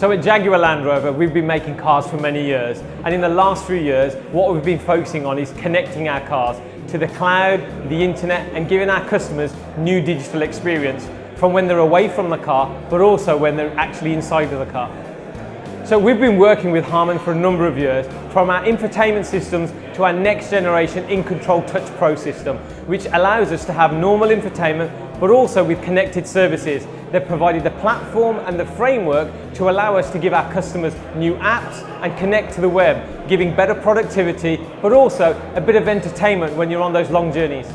So at Jaguar Land Rover, we've been making cars for many years. And in the last few years, what we've been focusing on is connecting our cars to the cloud, the internet, and giving our customers new digital experience from when they're away from the car, but also when they're actually inside of the car. So we've been working with Harman for a number of years, from our infotainment systems to our next generation InControl Touch Pro system, which allows us to have normal infotainment, but also with connected services. They've provided the platform and the framework to allow us to give our customers new apps and connect to the web, giving better productivity, but also a bit of entertainment when you're on those long journeys.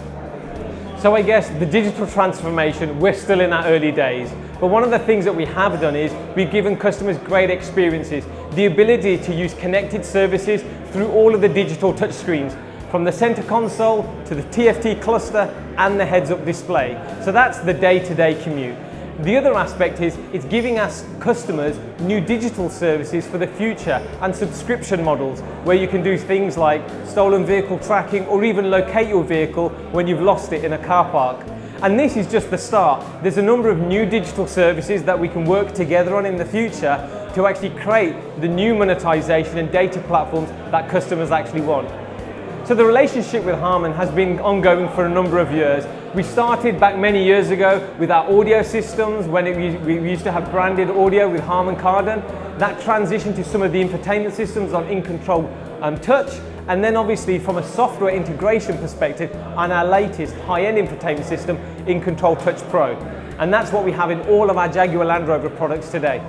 So I guess the digital transformation, we're still in our early days. But one of the things that we have done is we've given customers great experiences. The ability to use connected services through all of the digital touchscreens, from the center console to the TFT cluster and the heads-up display. So that's the day-to-day -day commute. The other aspect is it's giving us customers new digital services for the future and subscription models where you can do things like stolen vehicle tracking or even locate your vehicle when you've lost it in a car park. And this is just the start. There's a number of new digital services that we can work together on in the future to actually create the new monetization and data platforms that customers actually want. So the relationship with Harman has been ongoing for a number of years. We started back many years ago with our audio systems when it, we used to have branded audio with Harman Kardon. That transitioned to some of the infotainment systems on InControl um, Touch and then obviously from a software integration perspective on our latest high-end infotainment system InControl Touch Pro. And that's what we have in all of our Jaguar Land Rover products today.